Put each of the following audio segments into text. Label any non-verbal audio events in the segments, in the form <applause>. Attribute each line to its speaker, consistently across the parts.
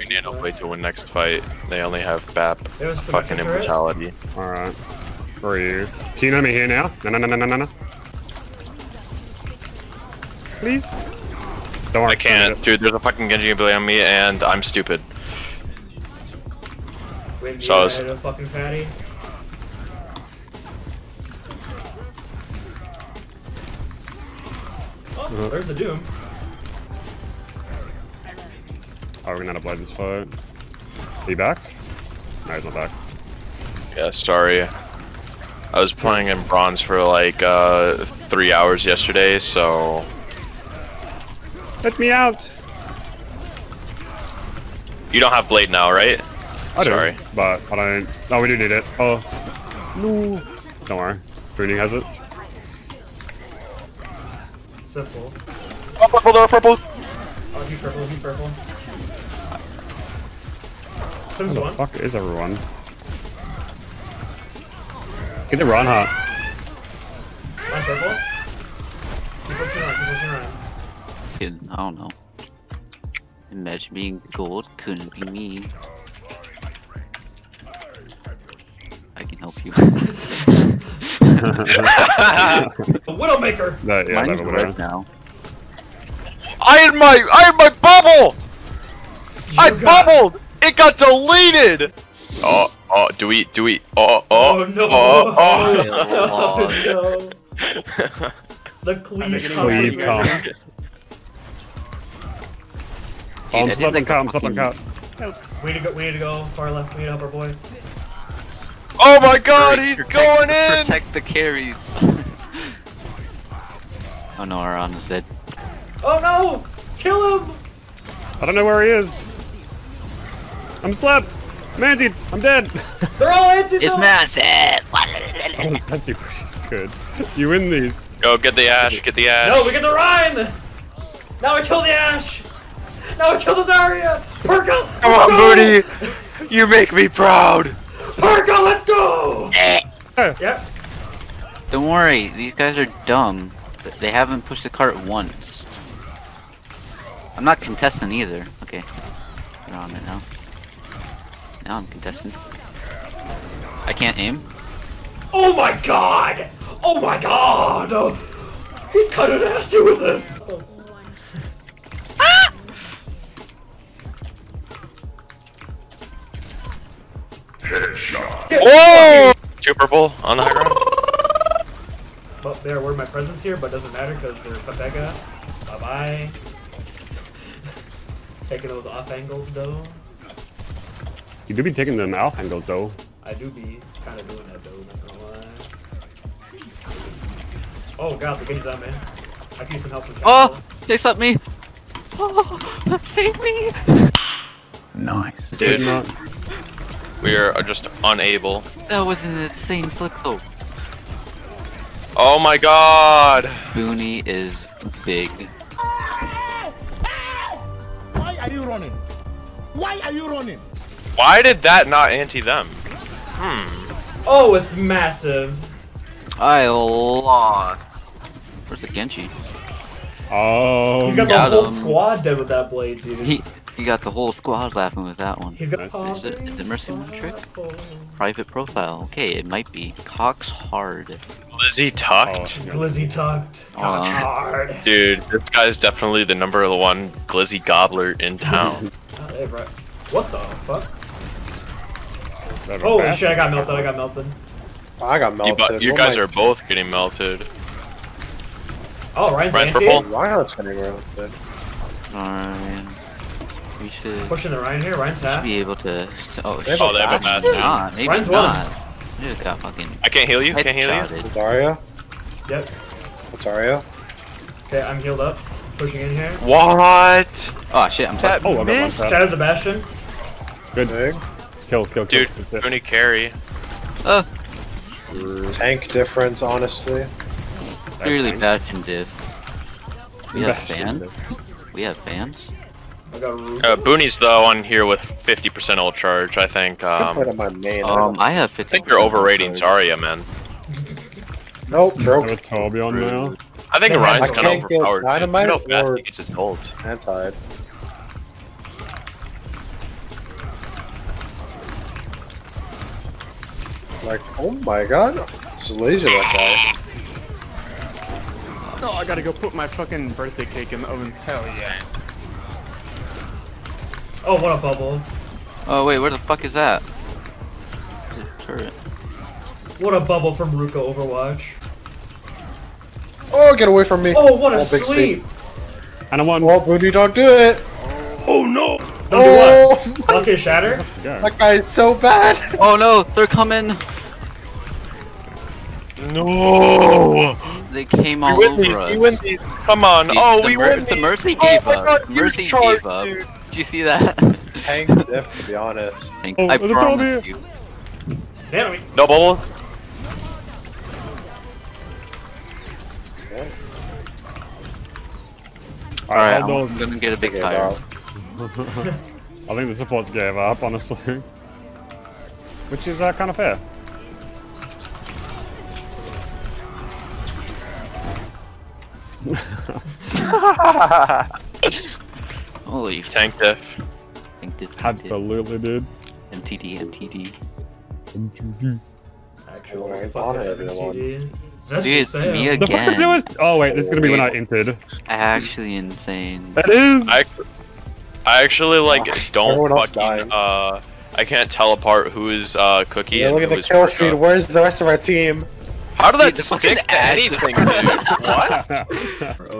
Speaker 1: We need to play to win next fight. They only have BAP.
Speaker 2: There's the
Speaker 1: Fucking immortality.
Speaker 3: Alright. Where are you? Can you let me here now? No, no, no, no, no, no, no. Please? Don't worry.
Speaker 1: I can't, dude. There's a fucking Genji ability on me, and I'm stupid.
Speaker 2: Windy
Speaker 1: So I was-
Speaker 2: fucking fatty. Oh, there's the Doom.
Speaker 3: Do it. Oh, we're gonna have to play this fight. He back? No, he's not back.
Speaker 1: Yeah, sorry. I was playing in bronze for like uh, three hours yesterday, so
Speaker 3: Let me out!
Speaker 1: you don't have blade now, right?
Speaker 3: I do,
Speaker 1: Sorry.
Speaker 3: but I don't. Oh, we do need it. Oh. No. Don't worry. Boonie has it.
Speaker 2: Simple.
Speaker 1: Oh, purple, they're purple.
Speaker 2: Oh, he's purple, he's purple. Sims
Speaker 3: Where the
Speaker 2: one.
Speaker 3: fuck is everyone? Get the run, huh?
Speaker 2: I'm purple. Keep pushing around, keep pushing around.
Speaker 4: Kid, I don't know. Imagine being gold couldn't be me. I can help you.
Speaker 2: the <laughs> Widowmaker!
Speaker 3: That, yeah,
Speaker 4: Mine's
Speaker 3: that would
Speaker 4: red now.
Speaker 1: I had my, I had my bubble. I
Speaker 2: You got-
Speaker 1: bubbled. It got deleted. Oh, oh, do we, do we? Oh, oh,
Speaker 2: Oh, oh no!
Speaker 1: oh,
Speaker 2: Oh, <laughs>
Speaker 1: oh.
Speaker 2: no. <laughs> The cleave
Speaker 3: Cleave
Speaker 2: confirmation.
Speaker 3: come.
Speaker 4: Dude, I
Speaker 3: I'm
Speaker 4: did
Speaker 3: slipping
Speaker 4: like a
Speaker 3: cut, I'm slipping cut.
Speaker 2: We need to go. We need to go far left. We need to help our boy.
Speaker 1: oh my God, he's
Speaker 4: Protect-
Speaker 1: going in.
Speaker 4: Protect the carries. <laughs> oh no, our on is dead.
Speaker 2: Oh no! Kill him!
Speaker 3: I don't know where he is. I'm slapped. Mandy, I'm dead.
Speaker 2: They're all anti.
Speaker 4: It's massive.
Speaker 3: That'd be pretty good. You win these.
Speaker 1: Go get the ash, get the ash.
Speaker 2: No, we get the Rein! Now we kill the Ash! Now we kill the Zarya! Perka!
Speaker 1: Come on, Booty. You make me proud.
Speaker 2: Perka, let's go!
Speaker 3: Eh.
Speaker 2: Yep.
Speaker 4: Don't worry, these guys are dumb. They haven't pushed the cart once. I'm not contesting either. Okay. We're on it now. Now I'm contestant. I can't aim.
Speaker 2: Oh my god! Oh my god! Oh, he's cut an ass too with him!
Speaker 1: Oh! Two purple on the high ground. <laughs>
Speaker 2: Oh, well, they're aware my presence here, but doesn't matter because they're Pepega. Bye bye. Taking those off angles though.
Speaker 3: You do be taking them off angles though.
Speaker 2: I do be kind of doing that though, not gonna lie. Oh god, the game's on, man. I can use some help from
Speaker 4: Oh!
Speaker 2: Capital.
Speaker 4: They slapped me! Oh! <laughs> Save me! Nice.
Speaker 1: Dude,
Speaker 3: Not.
Speaker 1: we are just unable.
Speaker 4: That was an insane flick though.
Speaker 1: Oh my God.
Speaker 4: Boonie is big.
Speaker 5: Why are you running? Why are you running?
Speaker 1: Why did that not anti them? Hmm.
Speaker 2: Oh, it's massive.
Speaker 4: I lost. Where's the Genji?
Speaker 3: Oh.
Speaker 2: He's got the
Speaker 4: got
Speaker 2: whole
Speaker 4: him.
Speaker 2: squad dead with that blade, dude.
Speaker 4: He he got the whole squad laughing with that one.
Speaker 2: He's got
Speaker 4: Is it- is it Mercy One trick? Private profile. Okay, it might be. Cox hard.
Speaker 1: Glizzy
Speaker 3: Oh,
Speaker 1: tucked.
Speaker 3: yeah.
Speaker 2: Glizzy tucked.
Speaker 4: Aw.
Speaker 2: Uh, hard.
Speaker 1: Dude, this guy's definitely the number one glizzy gobbler in town. <laughs>
Speaker 2: Uh, oh, hey, right. What the fuck?
Speaker 3: That
Speaker 2: Holy shit, I got melted, I got melted.
Speaker 6: I got melted.
Speaker 1: bu- you guys
Speaker 6: am
Speaker 1: are both getting melted.
Speaker 2: Oh, Rein's
Speaker 1: Rein's
Speaker 2: anti.
Speaker 1: purple?
Speaker 6: I... Reinhardt's getting melted.
Speaker 4: Alright. We should,
Speaker 2: Pushing the Ryan here, Rein's
Speaker 4: should
Speaker 2: half.
Speaker 4: be able to. to oh, shit.
Speaker 1: Oh, they have a
Speaker 6: Maybe
Speaker 1: bastion.
Speaker 4: not. Maybe
Speaker 2: Rein's one.
Speaker 4: not. They just got fucking
Speaker 1: I can't heal you. Can't heal you.
Speaker 4: headshotted.
Speaker 6: Zarya?
Speaker 2: Yep.
Speaker 6: What's Zarya?
Speaker 2: Okay, I'm healed up. Pushing in here.
Speaker 1: What?
Speaker 4: Oh shit, I'm
Speaker 1: That.
Speaker 3: Oh, I got one
Speaker 1: missed.
Speaker 3: tap.
Speaker 2: Shadow the Bastion.
Speaker 3: Good.
Speaker 6: Big.
Speaker 3: Kill, kill, kill.
Speaker 1: Dude,
Speaker 3: That's it.
Speaker 1: Boonie carry.
Speaker 4: Oh,
Speaker 6: Tank difference, honestly.
Speaker 4: clearly
Speaker 3: That's
Speaker 4: Bastion diff. We have
Speaker 3: Bastion
Speaker 4: fan? We have fans?
Speaker 2: I got
Speaker 1: Uh, Boonie's though on here with 50% ult charge. I think.
Speaker 6: Um,
Speaker 1: Um,
Speaker 6: my main.
Speaker 4: Um, I have 50.
Speaker 1: I think you're overrating Zarya, man.
Speaker 6: Nope,
Speaker 3: I
Speaker 6: broke.
Speaker 3: have a Toby on now.
Speaker 1: I think
Speaker 2: I
Speaker 1: Rein's kind of
Speaker 6: can't get
Speaker 1: overpowered. dude.
Speaker 6: Dynamite
Speaker 1: Look how fast
Speaker 6: or-
Speaker 1: he gets his ult.
Speaker 6: Anti. Like, oh my god. Just laser that guy.
Speaker 7: No, I gotta go put my fucking birthday cake in the oven. Hell yeah.
Speaker 2: Oh, what a bubble.
Speaker 4: Oh wait, where the fuck is that? It's a turret.
Speaker 2: What a bubble from Ruka Overwatch.
Speaker 6: Oh, get away from me.
Speaker 2: Oh, what a
Speaker 6: Oh, big
Speaker 2: sleep.
Speaker 3: And I won.
Speaker 6: Well, Booty, don't do it.
Speaker 3: oh no!
Speaker 6: Oh,
Speaker 2: Lucky <laughs> Shatter?
Speaker 3: Yeah.
Speaker 6: that guy's so bad.
Speaker 4: Oh no, they're coming!
Speaker 1: No!
Speaker 4: They came all
Speaker 1: We win
Speaker 4: over
Speaker 1: these.
Speaker 4: us.
Speaker 1: We win these. Come on.
Speaker 4: The-
Speaker 1: oh,
Speaker 4: the
Speaker 1: we
Speaker 4: Mer-
Speaker 1: win
Speaker 4: The. Mercy
Speaker 1: Oh
Speaker 4: gave
Speaker 1: my
Speaker 4: up.
Speaker 1: God,
Speaker 4: Mercy
Speaker 1: charged,
Speaker 4: gave up.
Speaker 1: dude.
Speaker 4: Did you see that? <laughs>
Speaker 6: Tank diff, to be honest.
Speaker 4: Thank-
Speaker 3: Oh,
Speaker 4: I
Speaker 3: the
Speaker 4: promise
Speaker 3: Toby.
Speaker 4: you.
Speaker 2: Enemy.
Speaker 1: No bubble.
Speaker 4: Alright,
Speaker 3: I'll
Speaker 4: I'm gonna get a big
Speaker 6: Okay,
Speaker 4: fire. <laughs>
Speaker 3: I think the supports gave up, honestly. <laughs> Which is uh, kind of fair. <laughs>
Speaker 4: Holy
Speaker 1: Tank diff.
Speaker 4: Thank this
Speaker 3: Absolutely, dude.
Speaker 4: MTD, MTD.
Speaker 2: Actual
Speaker 6: Alright,
Speaker 2: fucking
Speaker 6: on it, everyone.
Speaker 2: MTG.
Speaker 4: Dude,
Speaker 2: Sam.
Speaker 4: me
Speaker 3: The fucking
Speaker 4: again.
Speaker 3: newest. Oh wait, this is gonna be when I entered.
Speaker 4: Actually insane.
Speaker 3: That is.
Speaker 1: I, I actually like don't fucking uh. I can't tell apart who is uh Cookie
Speaker 6: Yeah,
Speaker 1: and
Speaker 6: look at the
Speaker 1: is
Speaker 6: kill
Speaker 1: Perka.
Speaker 6: feed. Where's the rest of our team?
Speaker 1: How did that
Speaker 4: Dude,
Speaker 1: stick to anything, dude?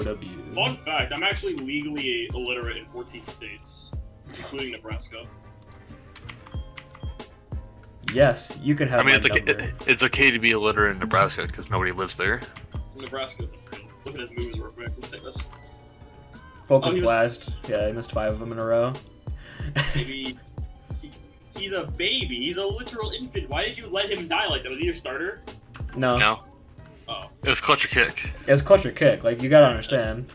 Speaker 1: what?
Speaker 2: OW.
Speaker 8: Fun fact, I'm actually legally illiterate in 14 states, including Nebraska.
Speaker 2: Yes, you can have
Speaker 9: I mean, it's okay,
Speaker 2: number.
Speaker 9: it's okay to be illiterate in Nebraska because nobody lives there.
Speaker 8: Nebraska's look at his moves real quick. Let's take this.
Speaker 2: Focus
Speaker 8: Oh, he was-
Speaker 2: Blast. Yeah, I missed five of them in a row.
Speaker 8: Maybe he, he's a baby. He's a literal infant. Why did you let him die like that? Was he your starter?
Speaker 2: No.
Speaker 9: No,
Speaker 8: Oh,
Speaker 9: it was clutch or kick.
Speaker 2: It's clutch or kick. Like, you gotta understand.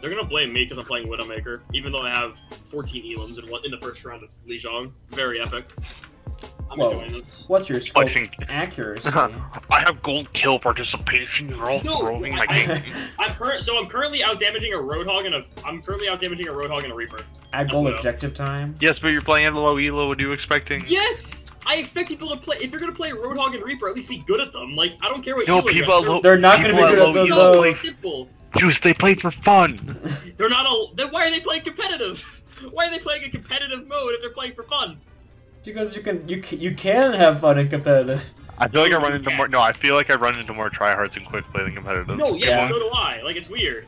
Speaker 8: they're gonna blame me because I'm playing Widowmaker, even though I have 14 elims in one in the first round of Lijiang. Very epic. I'm
Speaker 2: Whoa.
Speaker 8: enjoying this.
Speaker 2: What's your scope
Speaker 9: Flexing.
Speaker 2: accuracy? <laughs>
Speaker 9: I have gold kill participation. You're all
Speaker 8: No,
Speaker 9: throwing my game.
Speaker 8: I'm current, so I'm currently out damaging a Roadhog and a. I'm currently out damaging a Roadhog and a Reaper.
Speaker 2: Add
Speaker 8: That's
Speaker 2: goal
Speaker 8: what I-
Speaker 2: objective time.
Speaker 9: Yes, but you're playing at a low elo. What are you expecting?
Speaker 8: Yes, I expect people to play. If you're gonna play Roadhog and Reaper, at least be good at them. Like I don't care what.
Speaker 9: Yo,
Speaker 8: elo you're
Speaker 9: people
Speaker 8: at,
Speaker 9: at low-
Speaker 2: They're not gonna be good at
Speaker 9: low
Speaker 2: them
Speaker 9: elo
Speaker 2: though.
Speaker 8: simple.
Speaker 9: Juice, they play for fun. <laughs>
Speaker 8: They're not all. Then why are they playing competitive? <laughs> Why are they playing a competitive mode if they're playing for fun?
Speaker 2: Because you can, you can, you can have fun and competitive.
Speaker 9: I feel like I run into more. No, I feel like I run into more tryhards and quick play than competitive.
Speaker 8: No, yeah,
Speaker 2: Yeah.
Speaker 8: so do I. Like it's weird.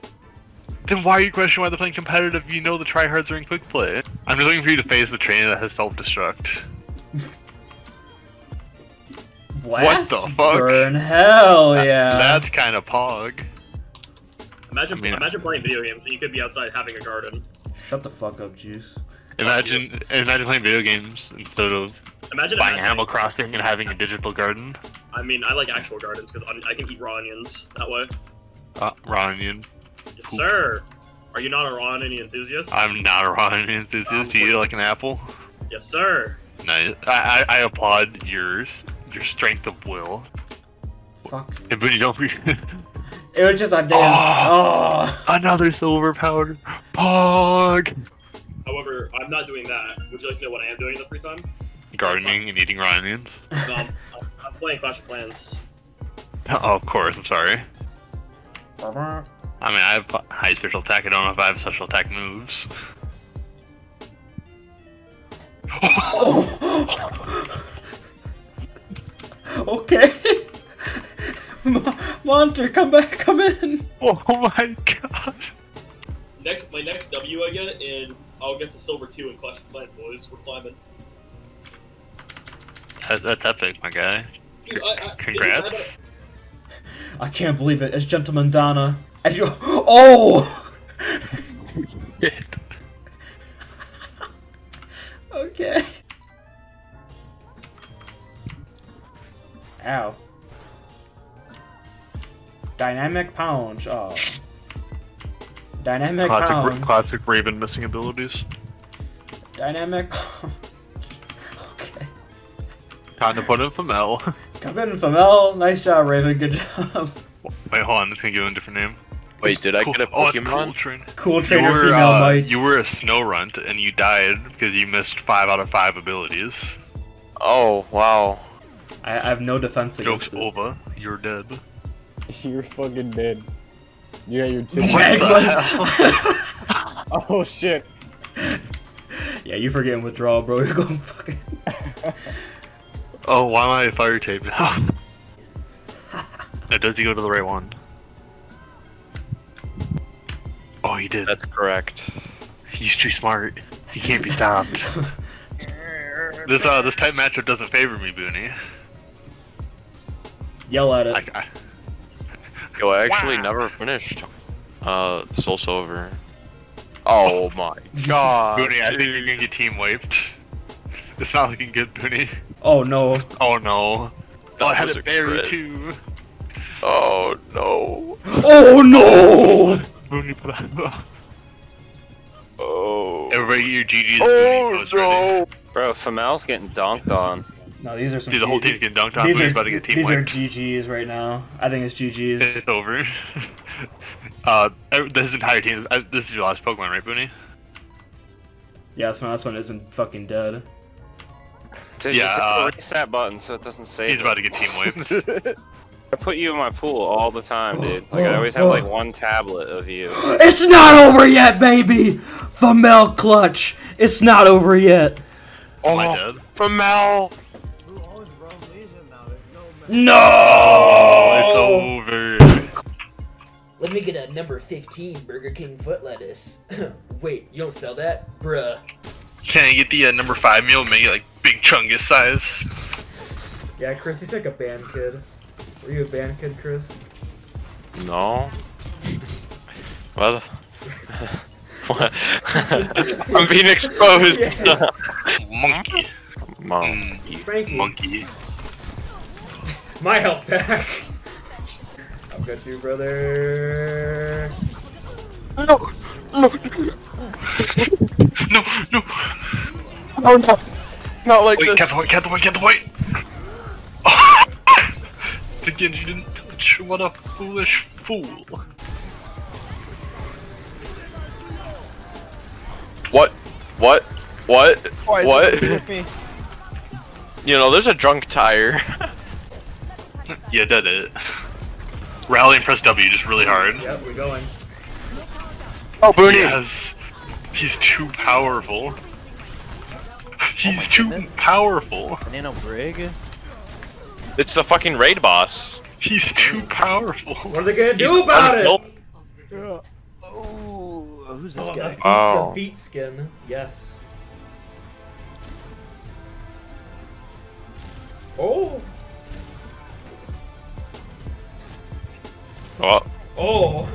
Speaker 9: Then why are you questioning why they're playing competitive? You know the tryhards are in quick play. I'm just looking for you to phase the train that has self-destruct.
Speaker 2: what
Speaker 9: the fuck?
Speaker 2: Burn hell yeah.
Speaker 9: That's kind of pog.
Speaker 8: Imagine,
Speaker 9: I mean-
Speaker 8: imagine playing video games and you could be outside having a garden.
Speaker 2: Shut the fuck up, Juice.
Speaker 9: Imagine, imagine playing video games instead of
Speaker 8: Imagine
Speaker 9: buying
Speaker 8: imagine-
Speaker 9: Animal Crossing and having a digital garden.
Speaker 8: I mean, I like actual gardens because I can eat raw onions that way.
Speaker 9: Uh, raw onion.
Speaker 8: Yes, sir. Are you not a raw onion enthusiast?
Speaker 9: I'm not a raw onion enthusiast. Do you eat like an apple?
Speaker 8: Yes, sir.
Speaker 9: Nice. I, I, I applaud yours, your strength of will.
Speaker 2: Fuck.
Speaker 9: Hey, but you don't. <laughs>
Speaker 2: It was just a damn. Oh. Ah! Ah!
Speaker 9: Another silver powder. Pog.
Speaker 8: However, I'm not doing that. Would you like to know what I am doing in the free time?
Speaker 9: Gardening and eating raw onions.
Speaker 8: No, I'm, I'm- I'm playing Clash of Clans.
Speaker 9: Oh, of course. I'm sorry.
Speaker 2: Oh.
Speaker 9: I mean, I have high special attack. I don't know if I have special attack moves. <laughs>
Speaker 2: okay. Mo- <laughs> Monster, come back, come in. <laughs>
Speaker 9: Oh my gosh.
Speaker 8: Next, my next W I get, and I'll get to silver two in Clash of Clans, boys. We're climbing.
Speaker 9: That, that's epic, my guy.
Speaker 8: Dude, I, I,
Speaker 9: Congrats.
Speaker 2: I can't believe it. It's Gentleman Donna. And you. Oh. Okay. Ow. Dynamic punch. Oh. Dynamic
Speaker 9: Classic,
Speaker 2: pound.
Speaker 9: classic Raven missing abilities.
Speaker 2: Dynamic. <laughs> Okay.
Speaker 9: Time to put in for Mel.
Speaker 2: Come in from L. Nice job, Raven. Good job.
Speaker 9: Wait, hold on. It's gonna give him a different name.
Speaker 1: Wait, did I get a
Speaker 9: Oh, it's cool
Speaker 1: Pokemon?
Speaker 9: train.
Speaker 2: Cool
Speaker 9: You
Speaker 2: trainer
Speaker 9: were,
Speaker 2: female
Speaker 9: uh,
Speaker 2: Mike.
Speaker 9: you were a Snorunt and you died because you missed five out of five abilities.
Speaker 1: Oh, wow.
Speaker 2: I, I have no defense
Speaker 9: Joke's
Speaker 2: against it.
Speaker 9: over. You're dead. <laughs>
Speaker 3: You're fucking dead. You got your tip.
Speaker 9: What the
Speaker 2: Magma.
Speaker 9: hell? <laughs>
Speaker 3: Oh shit.
Speaker 2: yeah, you forgetting withdrawal, bro. <laughs> You're going fucking.
Speaker 9: Oh, why am I fire tape now? now, does he go to the right one? He did.
Speaker 1: That's correct.
Speaker 9: He's too smart. He can't be stopped. <laughs> this uh, this type matchup doesn't favor me, Boonie.
Speaker 2: Yell at it.
Speaker 9: I, I,
Speaker 1: Yo, I actually
Speaker 9: Wow.
Speaker 1: never finished. Uh, Soul Silver. Oh <laughs> my god.
Speaker 9: Boonie, I think you're gonna get team wiped. It's not looking good, Boonie.
Speaker 2: Oh no.
Speaker 9: Oh no.
Speaker 1: That
Speaker 9: Oh, I had a
Speaker 1: a
Speaker 9: berry
Speaker 1: crit.
Speaker 9: too.
Speaker 1: Oh no.
Speaker 2: Oh no!
Speaker 9: Boonie put on.
Speaker 1: Oh.
Speaker 9: Everybody, your GG's
Speaker 1: Oh
Speaker 9: Boonie ready.
Speaker 1: no.
Speaker 10: Bro, Famel's getting donked on.
Speaker 2: No, these are some.
Speaker 9: Dude, the whole team's getting dunked on.
Speaker 2: These
Speaker 9: Boonie's
Speaker 2: are,
Speaker 9: about to get team
Speaker 2: these are. GGs right now. I think it's GGs.
Speaker 9: It's over. <laughs> uh, this entire team. uh, This is your last Pokemon, right, Booney?
Speaker 2: Yeah, this last one isn't fucking dead.
Speaker 10: Dude,
Speaker 9: Yeah,
Speaker 10: just
Speaker 9: uh,
Speaker 10: reset button so it doesn't save
Speaker 9: He's
Speaker 10: it.
Speaker 9: about to get team wiped. <laughs>
Speaker 10: I put you in my pool all the time, dude. Like I always have like one tablet of you.
Speaker 2: It's not over yet, baby! Famel clutch! It's not over yet!
Speaker 9: Am I dead?
Speaker 1: From Mel.
Speaker 2: No!
Speaker 9: Oh, it's over.
Speaker 11: Let me get a number 15 Burger King foot lettuce. <coughs> Wait, you don't sell that? Bruh.
Speaker 9: Can I get the uh, number five meal? Make it like big chungus size.
Speaker 2: Yeah, Chris, he's like a band kid. Were you a band kid, Chris?
Speaker 1: No. What? <laughs> what? I'm being exposed. <laughs>
Speaker 9: Monkey.
Speaker 1: Mom.
Speaker 2: Frankie.
Speaker 9: Monkey. <laughs>
Speaker 2: My health pack. I'm good too, brother.
Speaker 9: No, no.
Speaker 1: Oh no. No. No. Not like
Speaker 9: Wait,
Speaker 1: this.
Speaker 9: cat the white, cat the white, cat the white. The Genji didn't touch. What a foolish fool.
Speaker 1: What? What? What? what? <laughs> You know, there's a drunk tire. <laughs>
Speaker 9: Yeah, did it. Rally and press W just really hard.
Speaker 2: Yep, we're going.
Speaker 1: Oh, Boonie.
Speaker 9: Yes. He's too powerful. He's too powerful.
Speaker 12: Nano Brig?
Speaker 1: It's the fucking raid boss.
Speaker 9: He's too powerful.
Speaker 2: What are they gonna do
Speaker 1: He's
Speaker 2: about it?
Speaker 1: unbuilt.
Speaker 12: Oh, who's this
Speaker 2: Oh,
Speaker 12: guy?
Speaker 2: The feet,
Speaker 1: Oh.
Speaker 2: the feet skin, yes. Oh!
Speaker 1: Oh.
Speaker 2: Oh!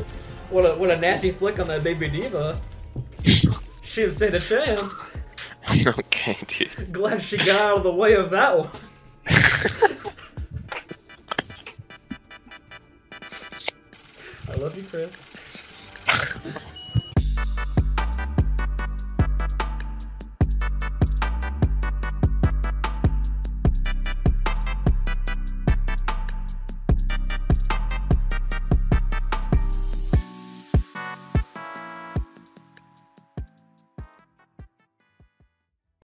Speaker 2: What a what a nasty flick on that baby diva. <laughs> she didn't stand a chance. <laughs>
Speaker 1: okay, dude.
Speaker 2: Glad she got out of the way of that one. <laughs> love you, Chris.